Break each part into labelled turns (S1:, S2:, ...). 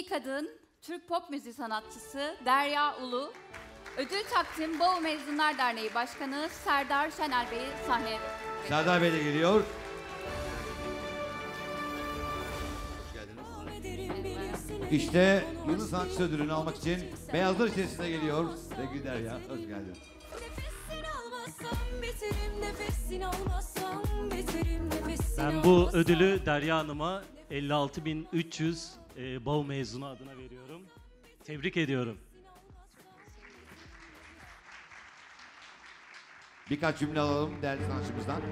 S1: iyi kadın, Türk pop müziği sanatçısı Derya Ulu, Ödül Takdim Bolu Mezunlar Derneği Başkanı Serdar Şener Bey'i sahneye
S2: Serdar Bey de geliyor. İşte yılın sanatçısı ödülünü almak için Beyazlar içerisinde geliyor. Sevgili Derya, hoş geldin.
S3: Ben bu ödülü Derya Hanım'a 56.300 e, BAU mezunu adına veriyorum. Tebrik ediyorum.
S2: Birkaç cümle alalım değerli sanatçımızdan.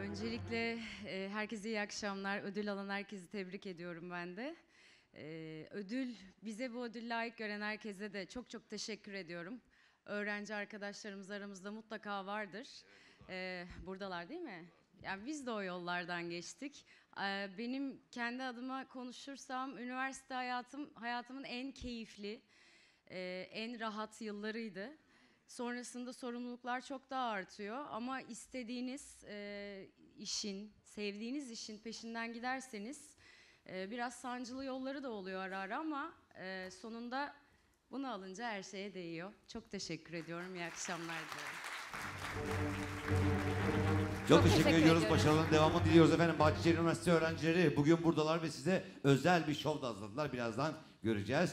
S4: Öncelikle e, herkese iyi akşamlar. Ödül alan herkesi tebrik ediyorum ben de. E, ödül, bize bu ödül layık gören herkese de çok çok teşekkür ediyorum. Öğrenci arkadaşlarımız aramızda mutlaka vardır. E, buradalar değil mi? Yani biz de o yollardan geçtik. E, benim kendi adıma konuşursam üniversite hayatım hayatımın en keyifli, e, en rahat yıllarıydı. Sonrasında sorumluluklar çok daha artıyor ama istediğiniz e, işin, sevdiğiniz işin peşinden giderseniz e, biraz sancılı yolları da oluyor ara ara ama sonunda bunu alınca her şeye değiyor. Çok teşekkür ediyorum. İyi akşamlar diliyorum.
S1: Çok,
S2: teşekkür,
S1: teşekkür
S2: ediyoruz.
S1: ediyorum.
S2: Başarıların devamını diliyoruz efendim. Bahçeşehir Üniversitesi öğrencileri bugün buradalar ve size özel bir şov da hazırladılar. Birazdan göreceğiz.